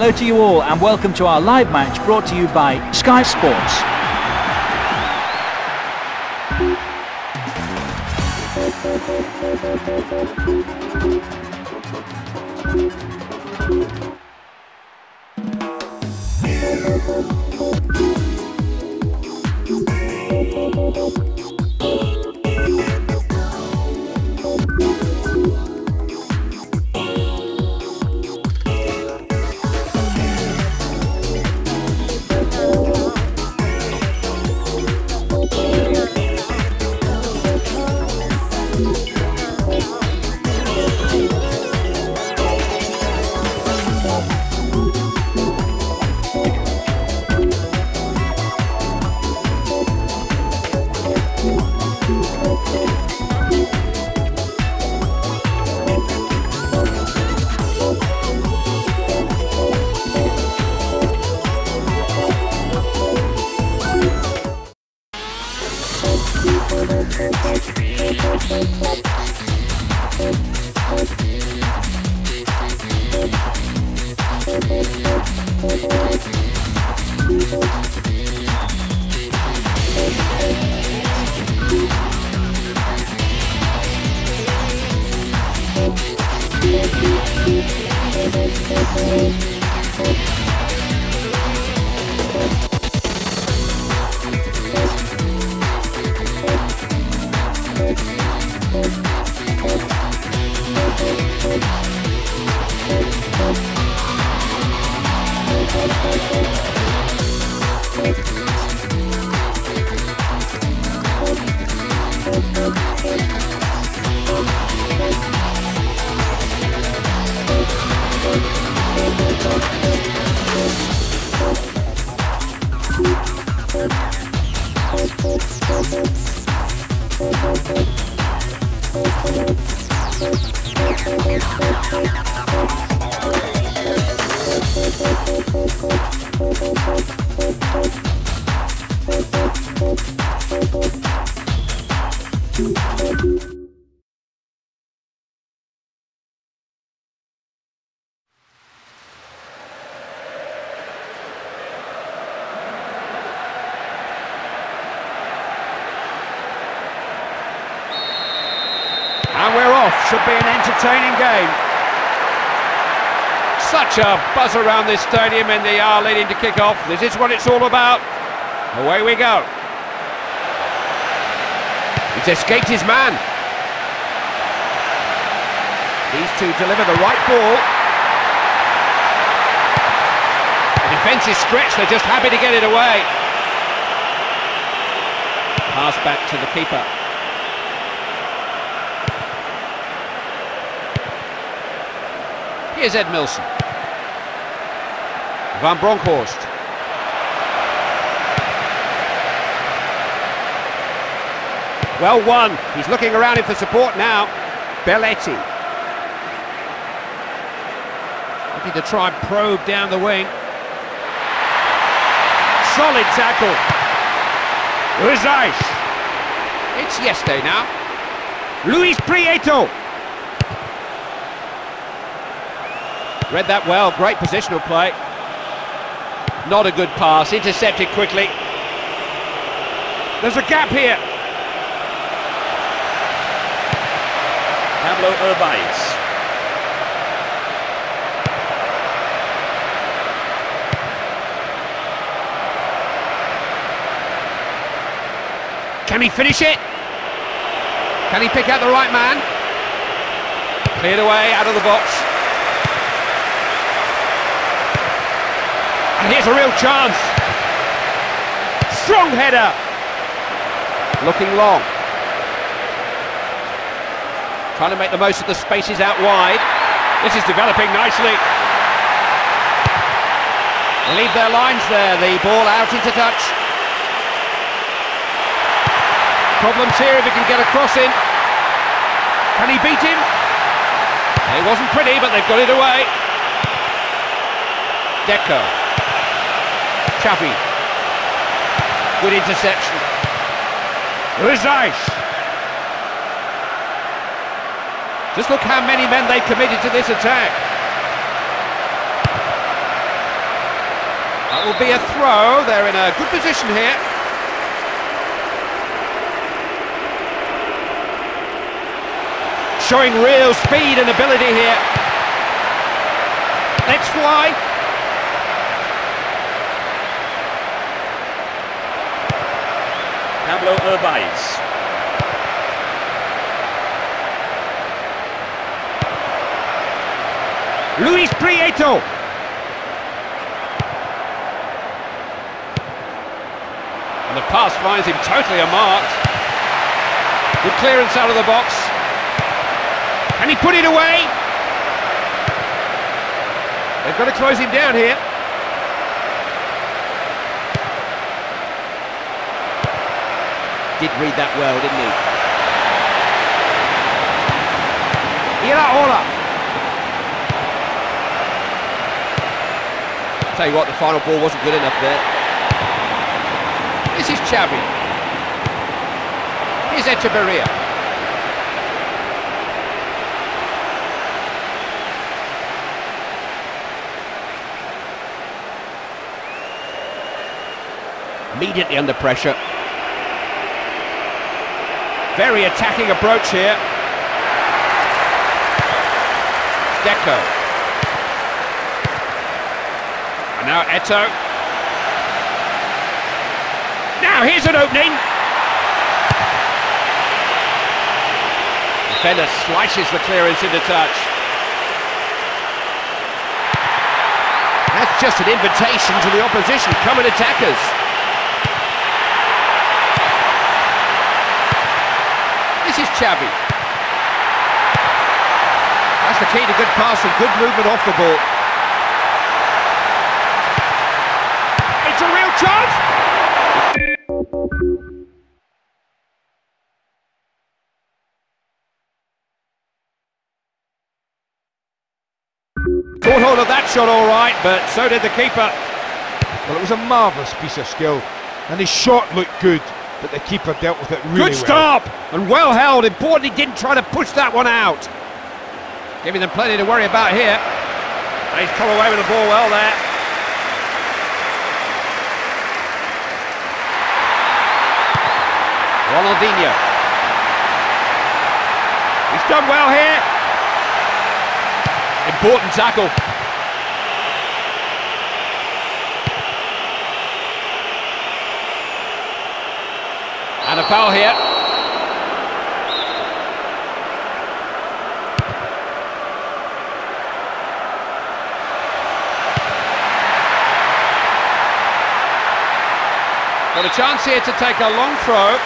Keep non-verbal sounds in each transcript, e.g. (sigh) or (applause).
Hello to you all and welcome to our live match brought to you by Sky Sports. And Buzz around this stadium and they are leading to kick-off. This is what it's all about. Away we go. He's escaped his man. These two deliver the right ball. The defence is stretched, they're just happy to get it away. Pass back to the keeper. Here's Edmilson. Van Bronckhorst. Well won. He's looking around him for support now. Belletti. Looking to try and probe down the wing. Solid tackle. Urzaiz. It's Yeste now. Luis Prieto. Read that well, great positional play. Not a good pass, intercepted quickly. There's a gap here. Pablo Orbaiz. Can he finish it? Can he pick out the right man? Cleared away, out of the box. And here's a real chance. Strong header. Looking long. Trying to make the most of the spaces out wide. This is developing nicely. Leave their lines there, the ball out into touch. Problems here if he can get a cross in. Can he beat him? It wasn't pretty, but they've got it away. Deco. Xavi. Good interception. Who is Urzaiz. Just look how many men they've committed to this attack. That will be a throw. They're in a good position here. Showing real speed and ability here. Let's fly. Pablo Orbaiz. Luis Prieto. And the pass finds him totally unmarked. Good clearance out of the box. Can he put it away? They've got to close him down here. Did read that well, didn't he? Iraola. Tell you what, the final ball wasn't good enough there. This is Xavi. Here's Echeverria. Immediately under pressure. Very attacking approach here. Deco. And now Eto'o. Now here's an opening. Defender slices the clearance into touch. That's just an invitation to the opposition. Come and attack us. Xavi. That's the key to good passing, good movement off the ball. It's a real chance. Caught hold of that shot all right, but so did the keeper. Well, it was a marvellous piece of skill, and his shot looked good, but the keeper dealt with it really Good well. stop and well held. Important he didn't try to push that one out. Giving them plenty to worry about here. And he's come away with the ball well there. Ronaldinho. He's done well here. Important tackle. Foul here. Got a chance here to take a long throw.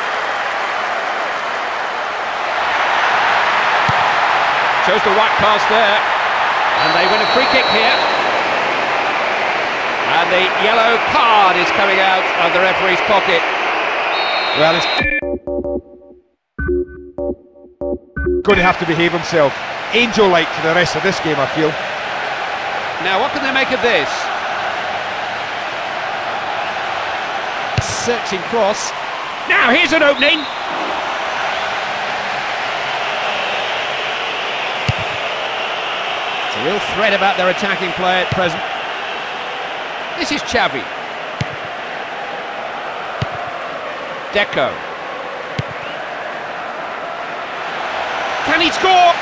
Chose the right pass there. And they win a free kick here. And the yellow card is coming out of the referee's pocket. Well, he's going to have to behave himself. Angel-like for the rest of this game, I feel. Now, what can they make of this? Searching cross. Now, here's an opening. It's a real threat about their attacking play at present. This is Xavi. Deco. Can he score?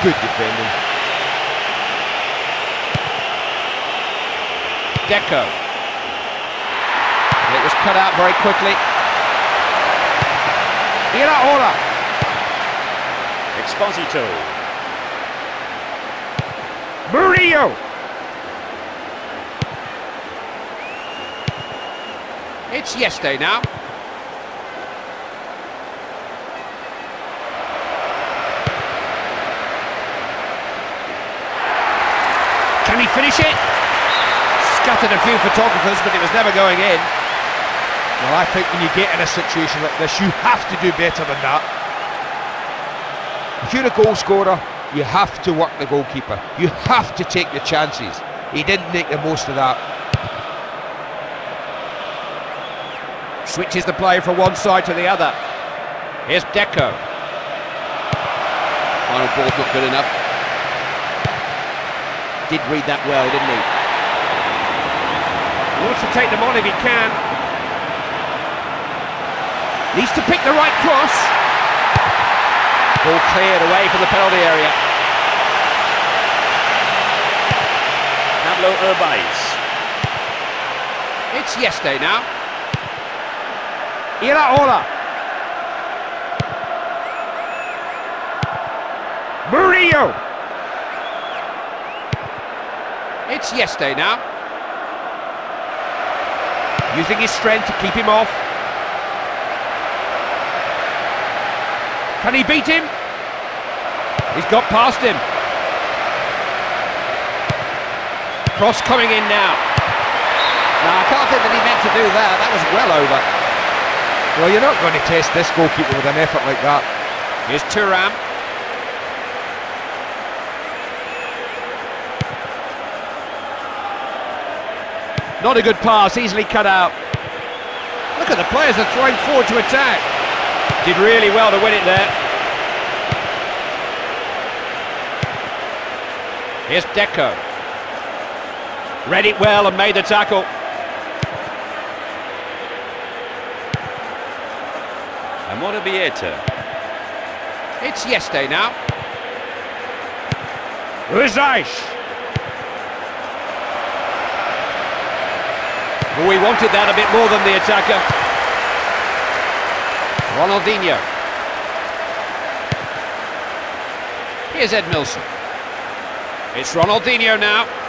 Good defending. Deco. It was cut out very quickly. Iraola. Exposito. Murillo. It's Yeste now. Can he finish it? Scattered a few photographers, but it was never going in. Well, I think when you get in a situation like this, you have to do better than that. If you're a goal scorer, you have to work the goalkeeper. You have to take the chances. He didn't make the most of that. Switches the play from one side to the other. Here's Deco. Final ball's not good enough. did read that well, didn't he? He wants to take them on if he can. Needs to pick the right cross. Ball cleared away from the penalty area. Pablo Orbaiz. It's Yeste now. Iraola. Murillo. It's Yeste now. Using his strength to keep him off. Can he beat him? He's got past him. Cross coming in now. No, I can't think that he meant to do that. That was well over. Well, you're not going to test this goalkeeper with an effort like that. Here's Thuram. Not a good pass, easily cut out. Look at the players are throwing forward to attack. Did really well to win it there. Here's Deco. Read it well and made the tackle. Amorebieta. It's Yeste now. Urzaiz. We wanted that a bit more than the attacker. Ronaldinho. Here's Edmilson. It's Ronaldinho now.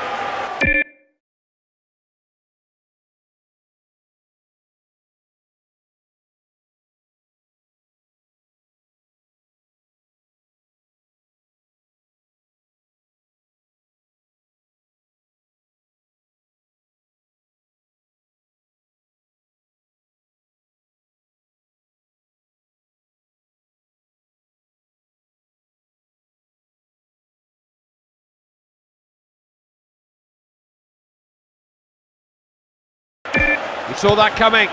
Saw that coming.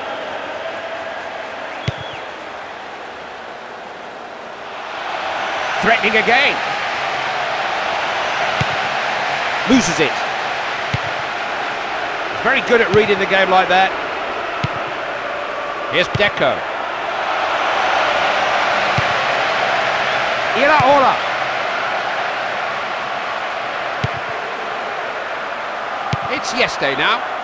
Threatening again. Loses it. Very good at reading the game like that. Here's Deco. Iraola. It's Yeste now.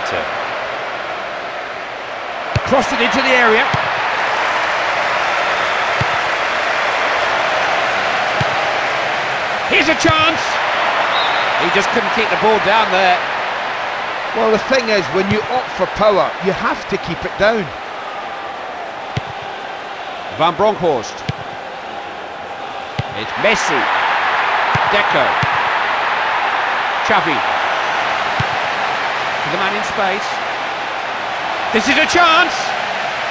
Amorebieta Crossed it into the area. Here's a chance. He just couldn't keep the ball down there. Well, the thing is, when you opt for power, you have to keep it down. Van Bronckhorst. It's Messi. Deco. Xavi. The man in space. This is a chance.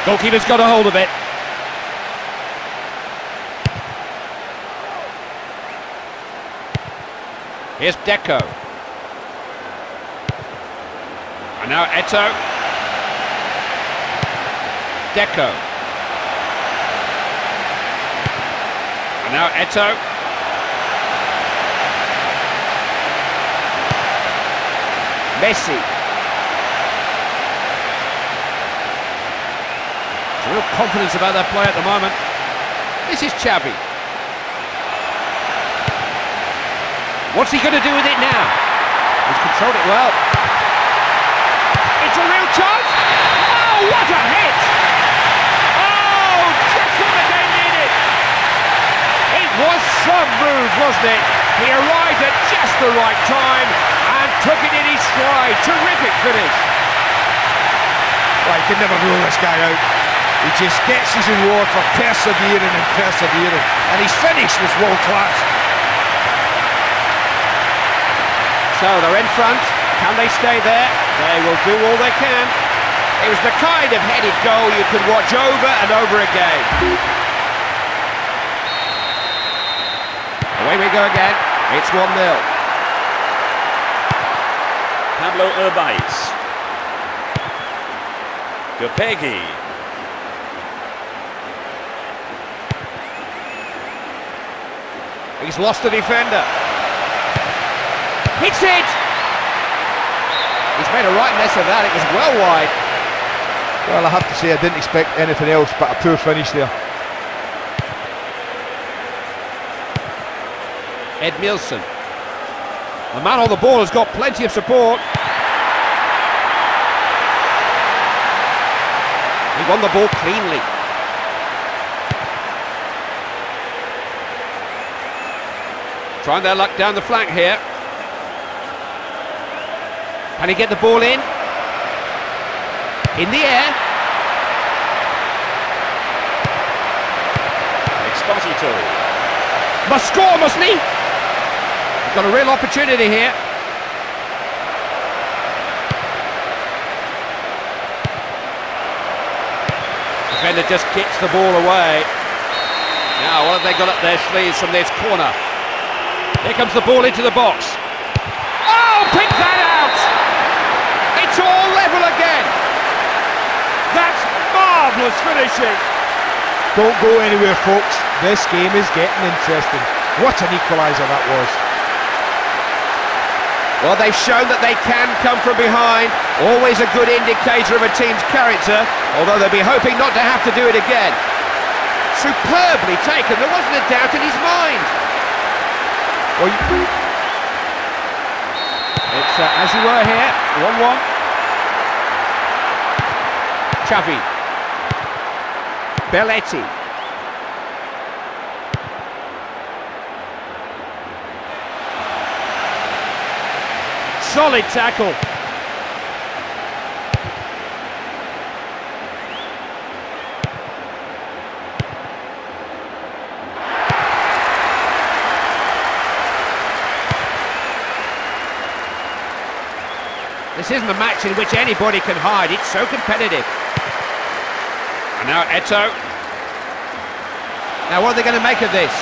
Goalkeeper's got a hold of it. Here's Deco. And now Eto'o. Deco. And now Eto'o. Messi. There's real confidence about that play at the moment. This is Xavi. What's he going to do with it now? He's controlled it well. It's a real chance. Oh, what a hit! Oh, just what the game needed. It was some move, wasn't it? He arrived at just the right time and took it in his stride. Terrific finish. Well, you can never rule this guy out. He just gets his reward for persevering and persevering. And his finish was world class. So they're in front. Can they stay there? They will do all they can. It was the kind of headed goal you could watch over and over again. Away we go again. It's 1-0. Pablo Orbaiz. Gurpegui. He's lost the defender. Hits it! He's made a right mess of that. It was well wide. Well, I have to say I didn't expect anything else but a poor finish there. Edmilson. The man on the ball has got plenty of support. He won the ball cleanly. Trying their luck down the flank here. Can he get the ball in? In the air. Exposito. Must score, mustn't he? He's got a real opportunity here. Defender just kicks the ball away. Now, what have they got up their sleeves from this corner? Here comes the ball into the box. Oh, pick that out! It's all level again. That's marvellous finishing. Don't go anywhere, folks. This game is getting interesting. What an equaliser that was. Well, they've shown that they can come from behind. Always a good indicator of a team's character, although they'll be hoping not to have to do it again. Superbly taken. There wasn't a doubt in his mind. It's uh, as you were here, 1-1. Xavi. Belletti. Solid tackle. This isn't a match in which anybody can hide. It's so competitive. And now Eto'o. Now what are they going to make of this?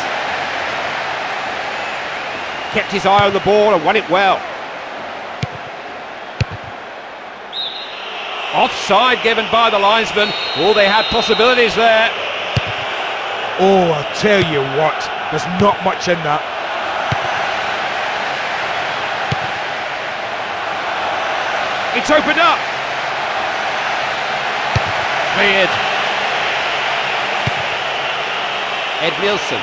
Kept his eye on the ball and won it well. Offside given by the linesman. Oh, they had possibilities there. oh, I'll tell you what. There's not much in that. It's opened up. Cleared. Edmilson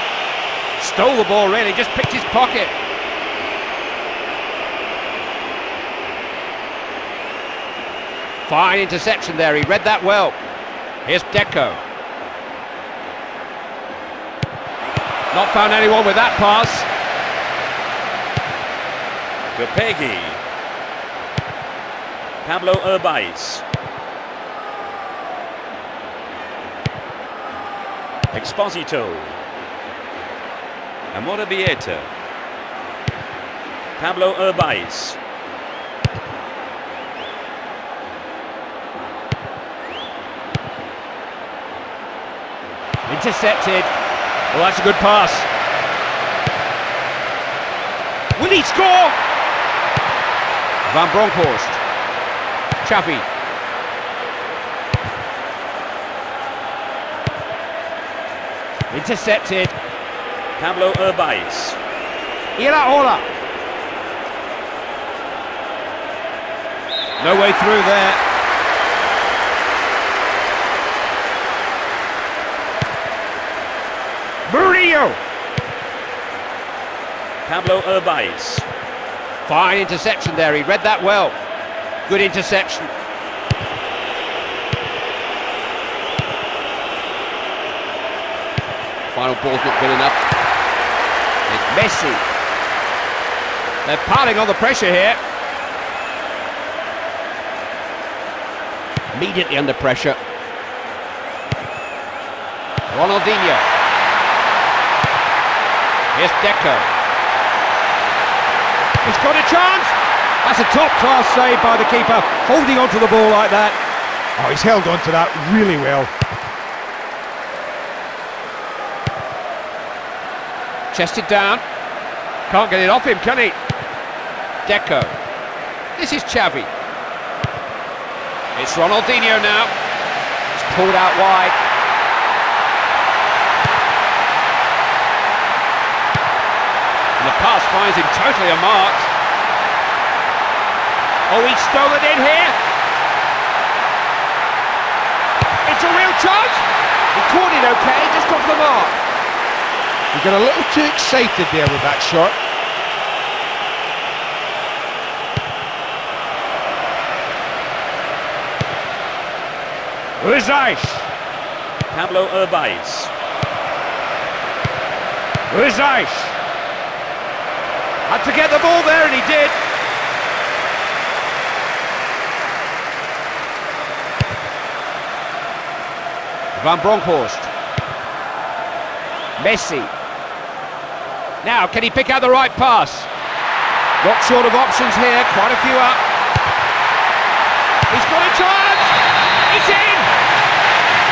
stole the ball really, just picked his pocket. Fine interception there, he read that well. Here's Deco. Not found anyone with that pass. Gurpegui. Pablo Orbaiz. Exposito. Amorebieta. Pablo Orbaiz. Intercepted. Well, that's a good pass. Will he score? Van Bronckhorst. Xavi. Intercepted. Pablo Orbaiz. Iraola. No way through there. Murillo. Pablo Orbaiz. Fine interception there. He read that well. Good interception. Final ball's not good enough. It's Messi. They're piling on the pressure here. Immediately under pressure. Ronaldinho. Here's Deco. He's got a chance. That's a top-class save by the keeper, holding onto the ball like that. Oh, he's held on to that really well. Chested down. Can't get it off him, can he? Deco. This is Xavi. It's Ronaldinho now. It's pulled out wide. And the pass finds him totally unmarked. Oh, he stole it in here. It's a real chance. He caught it okay, just off the mark. He got a little too excited there with that shot. Urzaiz. Pablo Orbaiz. Urzaiz. Had to get the ball there and he did. Van Bronckhorst. Messi. Now, can he pick out the right pass? Not short of options here, quite a few up. He's got a chance! It's in!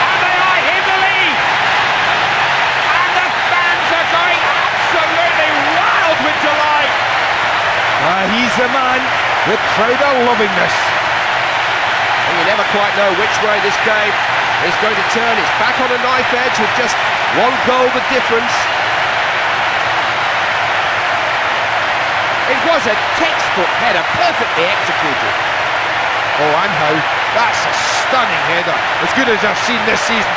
And they are in the lead! And the fans are going absolutely wild with delight! Ah, he's the man. The crowd are loving this. And you never quite know which way this game is going to turn. It's back on a knife edge with just one goal the difference. It was a textbook header, perfectly executed. Oh, and how. That's a stunning header. As good as I've seen this season.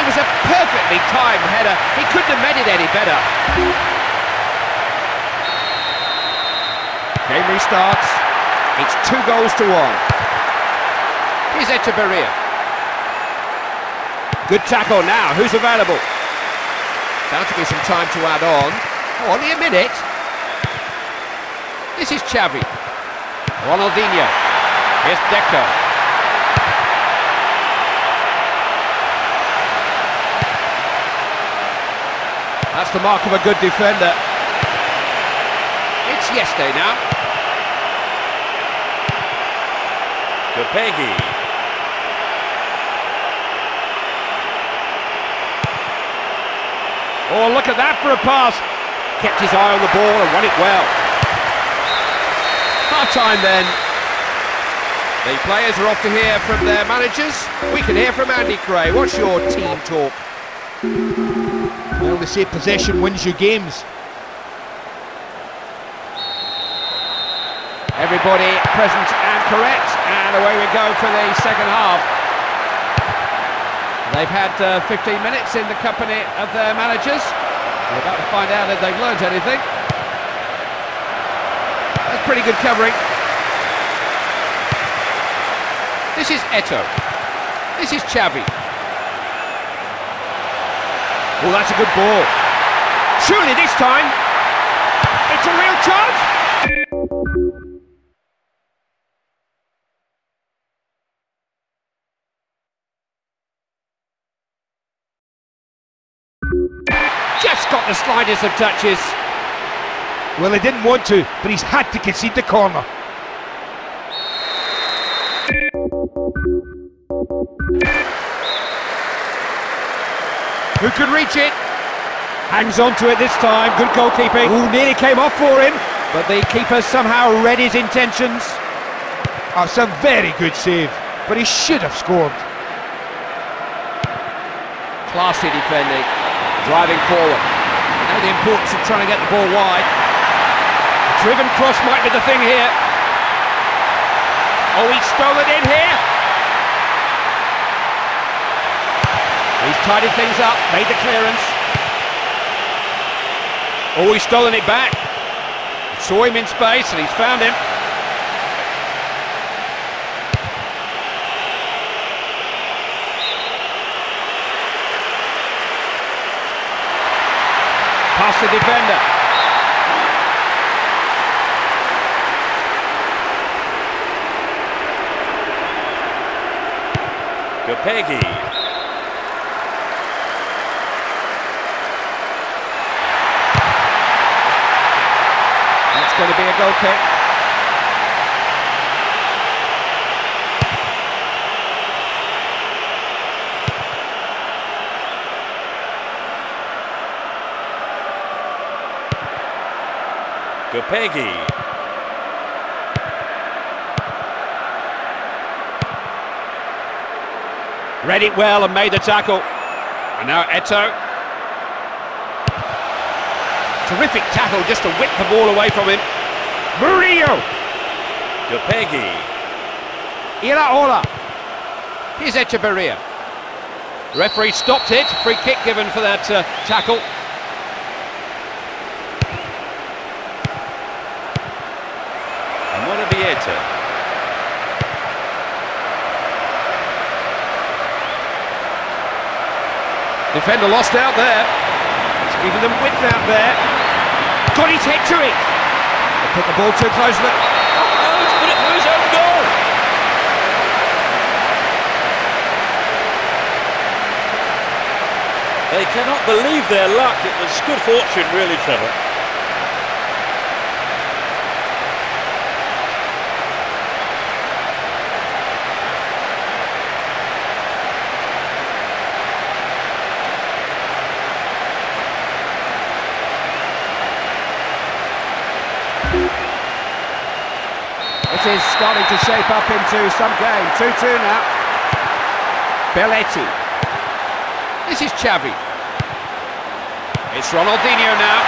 It was a perfectly timed header. He couldn't have made it any better. Game restarts. It's two goals to one. Here's Echeverria. Good tackle now. Who's available? Bound to be some time to add on. Oh, only a minute. This is Xavi. Ronaldinho. Here's Deco. That's the mark of a good defender. It's Yeste now. Gurpegui. Oh, look at that for a pass. Kept his eye on the ball and won it well. Half time then. The players are off to hear from their managers. We can hear from Andy Gray. What's your team talk? Well, they say possession wins you games. Everybody present and correct, and away we go for the second half. They've had uh, 15 minutes in the company of their managers. We're about to find out if they've learnt anything. That's pretty good covering. This is Eto'o. This is Xavi. Oh, that's a good ball. Surely this time, it's a real chance. Of touches. Well, he didn't want to, but he's had to concede the corner. Who could reach it? Hangs on to it this time. Good goalkeeping. Ooh, nearly came off for him, but the keeper somehow read his intentions. Ah, That's a very good save, but he should have scored. Classy defending, driving forward. Now the importance of trying to get the ball wide. A driven cross might be the thing here. Oh, he stole it in here. He's tidied things up, made the clearance. Oh, he's stolen it back. Saw him in space and he's found him. Past the defender. Gurpegui. That's going to be a goal kick. Gurpegui. Read it well and made the tackle. And now Eto'o. Terrific tackle just to whip the ball away from him. Murillo. Gurpegui. Iraola. Here's Echeverria. Referee stopped it. Free kick given for that uh, tackle. Defender lost out there. It's giving them width out there. Got his head to it. They put the ball too close to the... He's. They cannot believe their luck. It was good fortune, really, Trevor. Is starting to shape up into some game. 2-2 now. Belletti. This is Xavi. It's Ronaldinho now.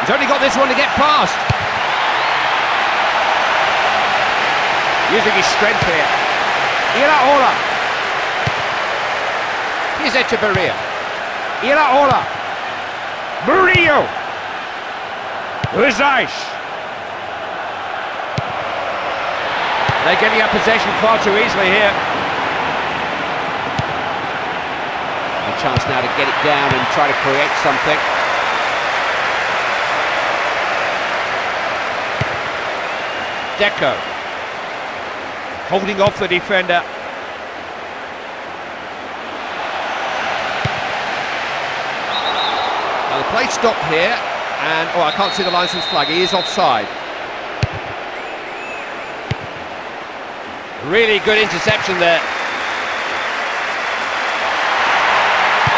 He's only got this one to get past. Using his strength here. Iraola. Here's Echeverria. Iraola. Murillo. Urzaiz. They're giving up possession far too easily here. A chance now to get it down and try to create something. Deco. Holding off the defender. Now the play stopped here, and oh, I can't see the linesman's flag. He is offside. Really good interception there.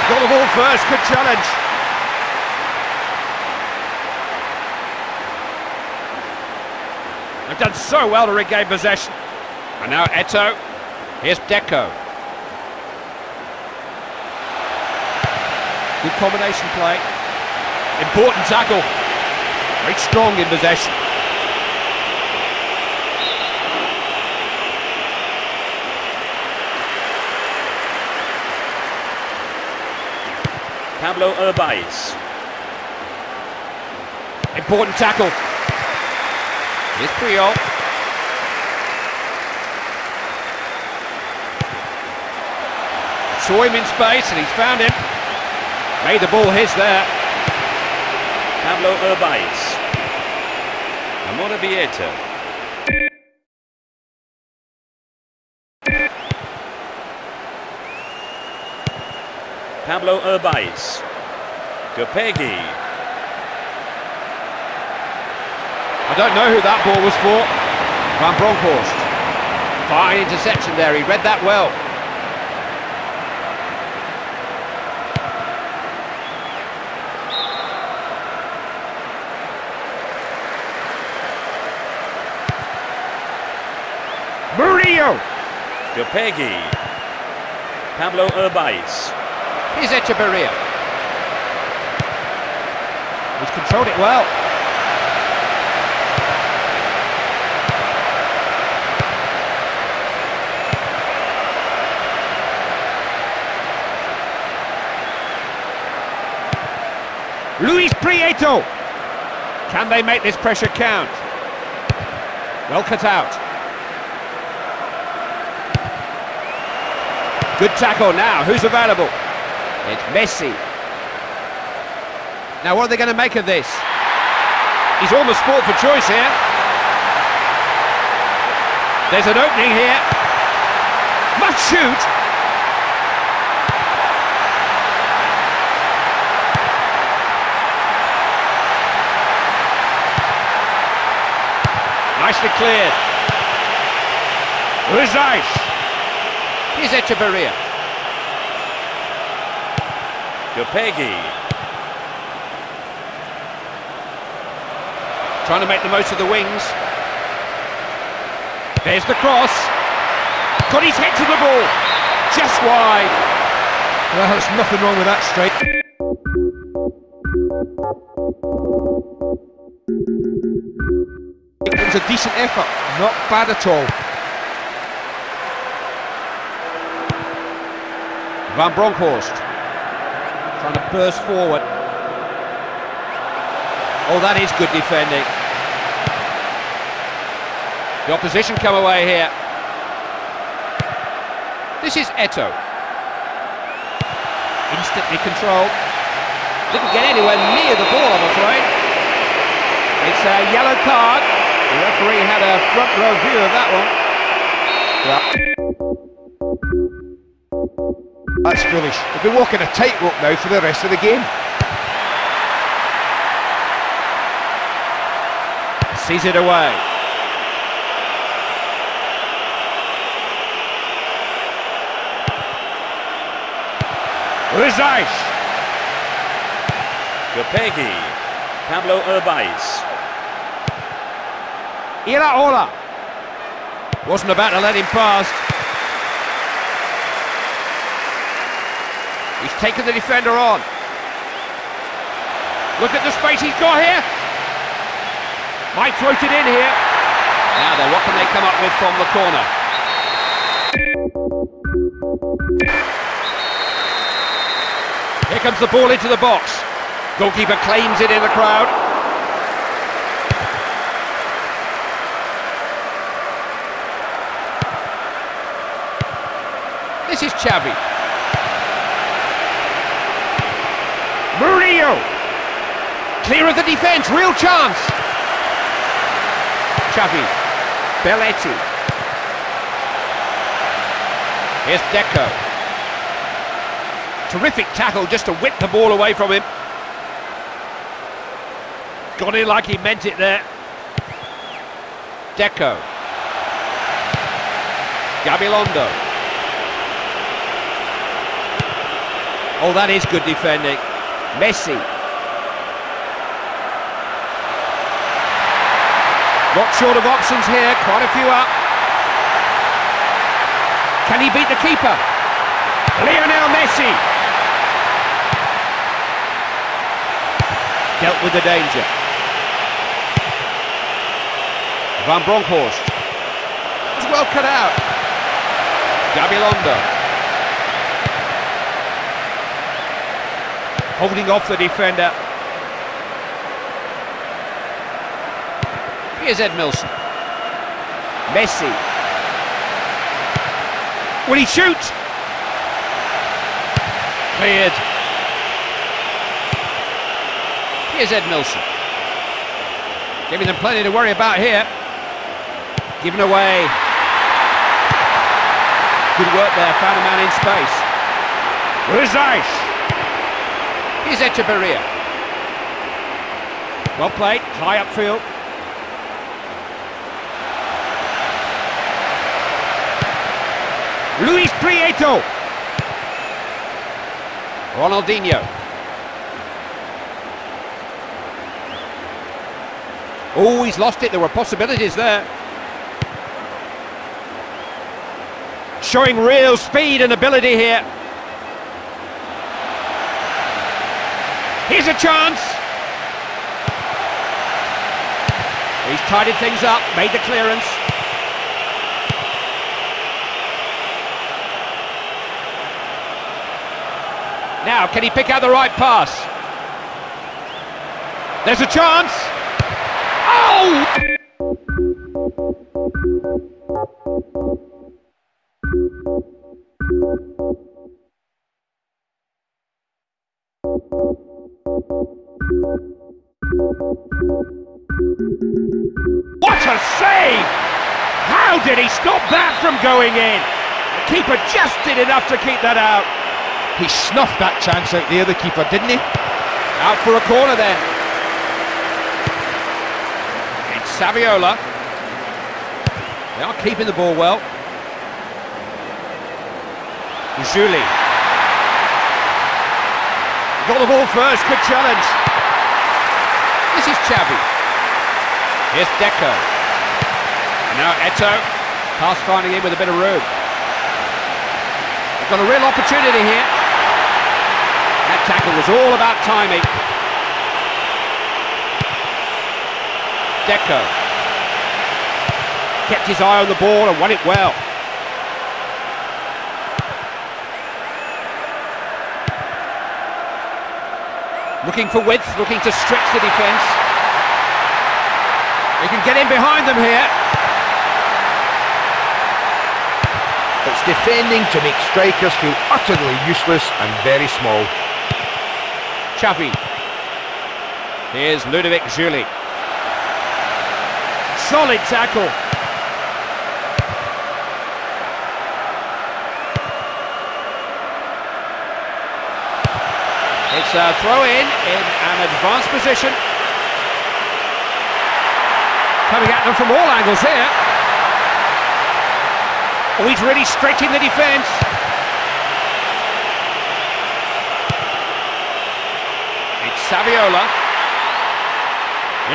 Got the ball first. Good challenge. They've done so well to regain possession. And now Eto'o. Here's Deco. Good combination play. Important tackle. Very strong in possession. Pablo Orbaiz. Important tackle. Here's Puyol. Saw him in space and he's found him. Made the ball his there. Pablo Orbaiz. Amora Bieta. Pablo Orbaiz. Gurpegui. I don't know who that ball was for. Van Bronckhorst. Fine interception there, he read that well. Murillo! Gurpegui. Pablo Orbaiz. Here's Echeverria. He's controlled it well. Luis Prieto. Can they make this pressure count? Well cut out. Good tackle now. Who's available? It's Messi. Now, what are they going to make of this? He's almost sport for choice here. There's an opening here. Must shoot. Nicely cleared. Urzaiz. Here's Etxeberria. Gurpegui. Trying to make the most of the wings. There's the cross. Got his head to the ball. Just wide. Well, there's nothing wrong with that straight. It was a decent effort, not bad at all. Van Bronckhorst. Trying to burst forward. Oh, that is good defending. The opposition come away here. This is Eto'o. Instantly controlled. Didn't get anywhere near the ball, I'm afraid. It's a yellow card. The referee had a front row view of that one. That's foolish. They'll be walking a tightrope now for the rest of the game. Sees it away. Urzaiz. Gurpegui. Pablo Orbaiz. Iraola. Wasn't about to let him past. He's taken the defender on. Look at the space he's got here. Might float it in here. Now then, what can they come up with from the corner? Here comes the ball into the box. Goalkeeper claims it in the crowd. This is Xavi. Murillo. Clear of the defence, real chance. Xavi. Belletti. Here's Deco. Terrific tackle just to whip the ball away from him. Got in like he meant it there. Deco. Gabilondo. Oh, that is good defending. Messi. Not short of options here, quite a few up. Can he beat the keeper? Lionel Messi. Dealt with the danger. Van Bronckhorst. Was well cut out. Gabilondo. Holding off the defender. Here's Ed Milson. Messi. Will he shoot? Cleared. Here's Edmilson. Giving them plenty to worry about here. Given away. Good work there, found a man in space. Urzaiz. Here's Etxeberria. Well played, high upfield. Luis Prieto. Ronaldinho. Oh, he's lost it. There were possibilities there. Showing real speed and ability here. Here's a chance. He's tidied things up, made the clearance. Now, can he pick out the right pass? There's a chance! Oh! What a save! How did he stop that from going in? The keeper just did enough to keep that out. He snuffed that chance out the keeper, didn't he? Out for a corner then. It's Saviola. They are keeping the ball well. Giuly. Got the ball first, good challenge. This is Xavi. Here's Deco. Now Eto'o. Pass finding in with a bit of room. They've got a real opportunity here. Tackle was all about timing. Deco. Kept his eye on the ball and won it well. Looking for width, looking to stretch the defence. He can get in behind them here. It's defending to make strikers feel utterly useless and very small. Xavi. Here's Ludovic Giuly. Solid tackle. It's a throw in in an advanced position. Coming at them from all angles here. Oh, he's really stretching the defence. Saviola.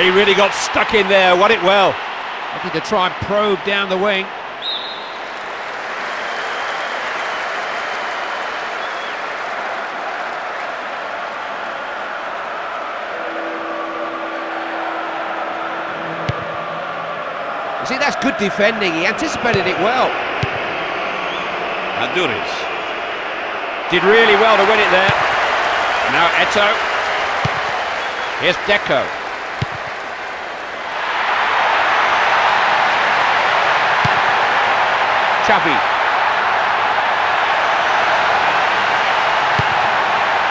He really got stuck in there, won it well. Looking to try and probe down the wing. You see, that's good defending. He anticipated it well. Aduriz. Did really well to win it there. Now Eto'o. Here's Deco. Xavi.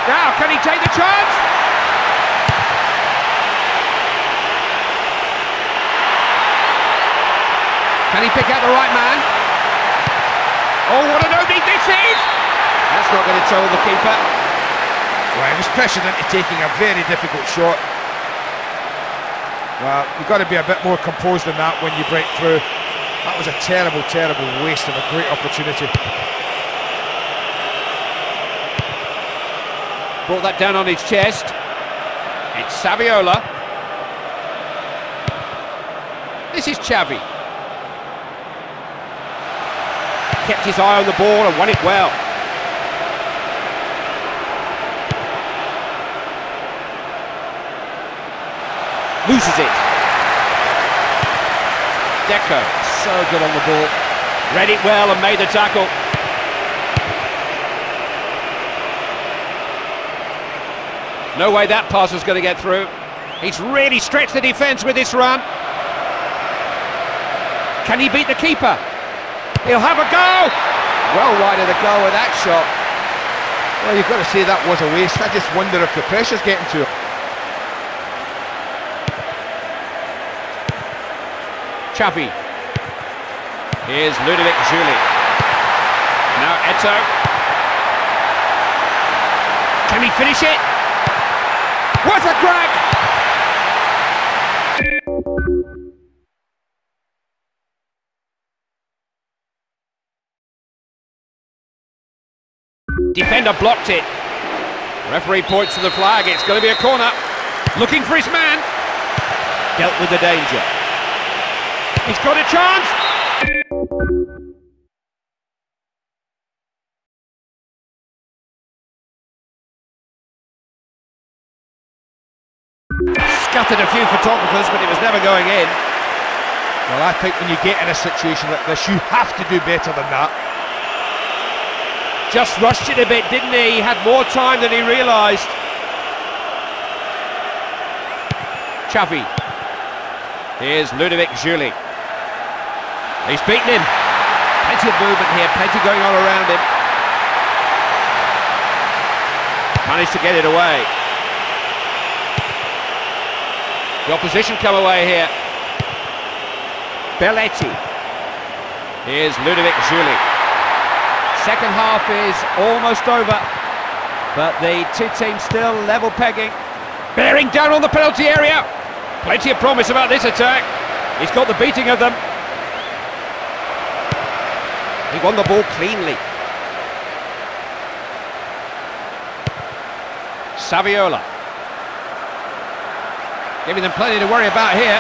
Now, can he take the chance? Can he pick out the right man? Oh, what an opening this is! That's not going to trouble the keeper. Well, he was pressured into taking a very difficult shot. Well, you've got to be a bit more composed than that when you break through. That was a terrible, terrible waste of a great opportunity. Brought that down on his chest. It's Saviola. This is Xavi. Kept his eye on the ball and won it well. Loses it. Deco, so good on the ball. Read it well and made the tackle. No way that pass was going to get through. He's really stretched the defence with this run. Can he beat the keeper? He'll have a go! Well wide of the goal with that shot. Well, you've got to say that was a waste. I just wonder if the pressure's getting to him. Xavi. Here's Ludovic Giuly. Now Eto'o. Can he finish it? What a crack! Defender blocked it. Referee points to the flag. It's going to be a corner. Looking for his man. Dealt with the danger. He's got a chance. Scattered a few photographers, but it was never going in. Well, I think when you get in a situation like this, you have to do better than that. Just rushed it a bit, didn't he? He had more time than he realised. Xavi. Here's Ludovic Giuly. He's beaten him. Plenty of movement here, plenty going on around him. Managed to get it away. The opposition come away here. Belletti. Here's Ludovic Giuly. Second half is almost over, but the two teams still level pegging. Bearing down on the penalty area. Plenty of promise about this attack. He's got the beating of them. He won the ball cleanly. Saviola. Giving them plenty to worry about here.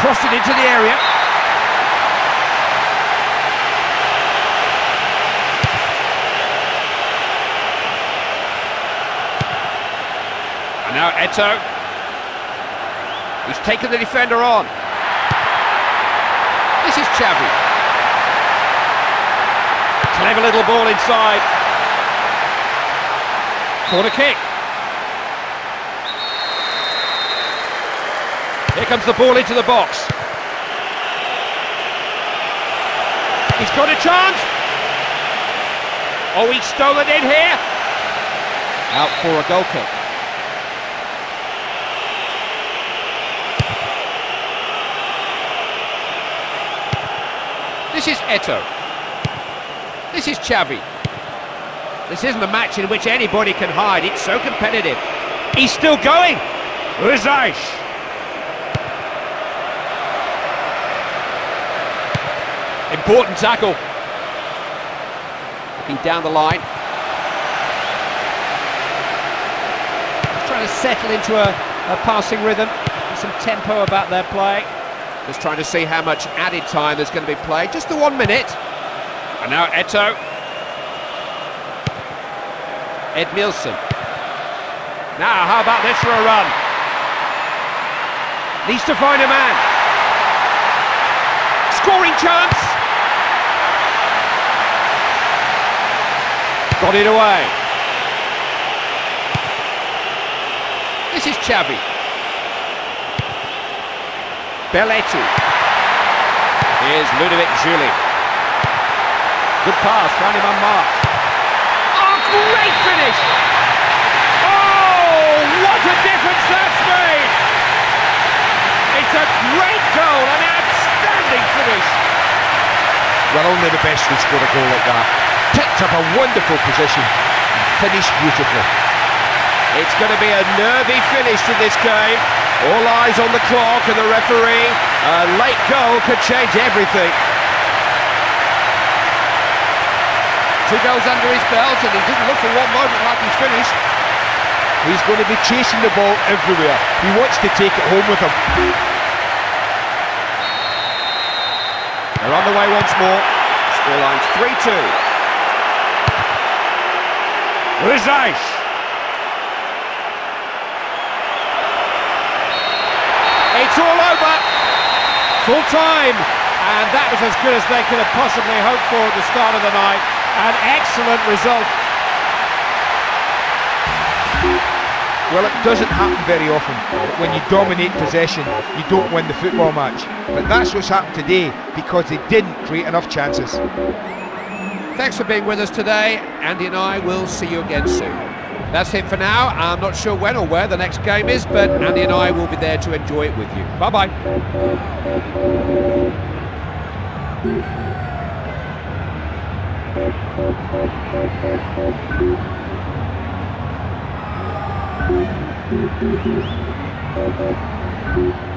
Crossed it into the area. And now Eto'o. He's taken the defender on. This is Xavi. Clever little ball inside. Corner kick. Here comes the ball into the box. He's got a chance. Oh, he's stolen in here. Out for a goal kick. This is Eto'o. This is Xavi. This isn't a match in which anybody can hide. It's so competitive. He's still going. Urzaiz. Important tackle. Looking down the line. Trying to settle into a, a passing rhythm. Some tempo about their play. Just trying to see how much added time there's going to be played. Just the one minute. And now Eto'o. Ed Edmilson. Now, how about this for a run? Needs to find a man. Scoring chance. Got it away. This is Xavi. Belletti. Here's Ludovic Giuly. Good pass, found him unmarked. Oh, great finish! Oh, what a difference that's made! It's a great goal, an outstanding finish. Well, only the best would score a goal like that. Picked up a wonderful position and finished beautifully. It's going to be a nervy finish to this game. All eyes on the clock and the referee. A late goal could change everything. Two goals under his belt and he didn't look for one moment like he's finished. He's going to be chasing the ball everywhere. He wants to take it home with him. They're on the way once more. Scoreline's 3-2. Urzaiz. It's all over. Full time. And that was as good as they could have possibly hoped for at the start of the night. An excellent result. Well, it doesn't happen very often. When you dominate possession, you don't win the football match. But that's what's happened today because they didn't create enough chances. Thanks for being with us today. Andy and I will see you again soon. That's it for now. I'm not sure when or where the next game is, but Andy and I will be there to enjoy it with you. Bye-bye. (laughs)